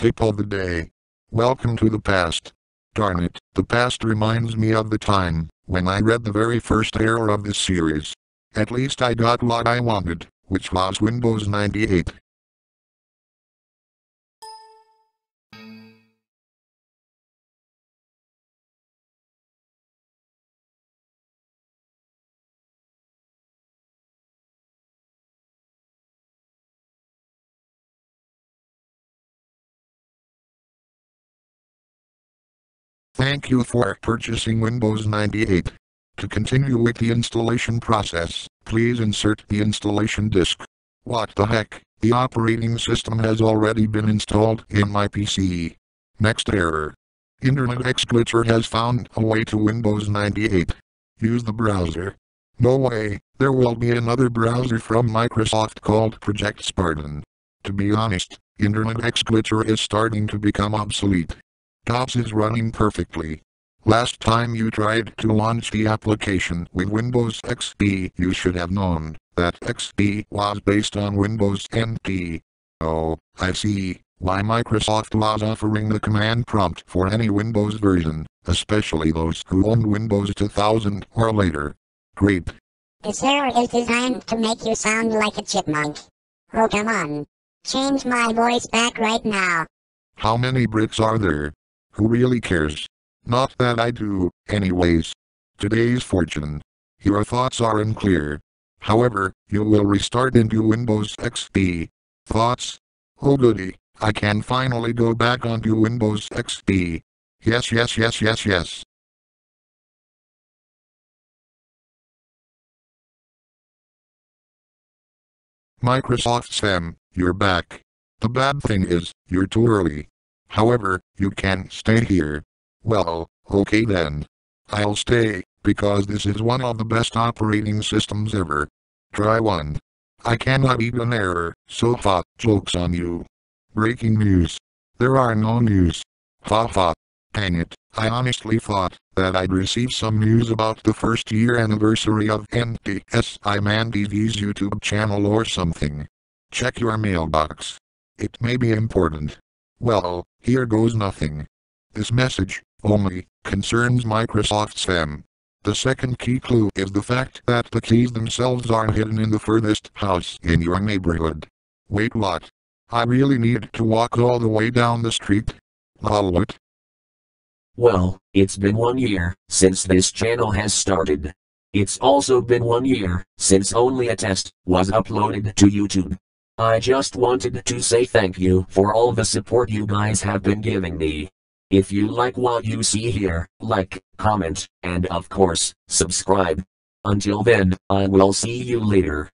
Tip of the day. Welcome to the past. Darn it, the past reminds me of the time when I read the very first error of this series. At least I got what I wanted, which was Windows 98. Thank you for purchasing Windows 98. To continue with the installation process, please insert the installation disk. What the heck, the operating system has already been installed in my PC. Next error. Internet Glitcher has found a way to Windows 98. Use the browser. No way, there will be another browser from Microsoft called Project Spartan. To be honest, Internet Glitcher is starting to become obsolete. DOS is running perfectly. Last time you tried to launch the application with Windows XP you should have known that XP was based on Windows NT. Oh, I see why Microsoft was offering the command prompt for any Windows version, especially those who owned Windows 2000 or later. Great. This error is designed to make you sound like a chipmunk. Oh come on. Change my voice back right now. How many bricks are there? Who really cares? Not that I do, anyways. Today's fortune. Your thoughts are unclear. However, you will restart into Windows XP. Thoughts? Oh goody, I can finally go back onto Windows XP. Yes yes yes yes yes. Microsoft Sam, you're back. The bad thing is, you're too early. However, you can stay here. Well, okay then. I'll stay, because this is one of the best operating systems ever. Try one. I cannot an error, so ha, joke's on you. Breaking news. There are no news. Ha ha. Dang it, I honestly thought that I'd receive some news about the first year anniversary of NTSI Man YouTube channel or something. Check your mailbox. It may be important. Well, here goes nothing. This message, only, concerns Microsoft's Spam. The second key clue is the fact that the keys themselves are hidden in the furthest house in your neighborhood. Wait what? I really need to walk all the way down the street? Lol what? Well, it's been one year since this channel has started. It's also been one year since only a test was uploaded to YouTube. I just wanted to say thank you for all the support you guys have been giving me. If you like what you see here, like, comment, and of course, subscribe. Until then, I will see you later.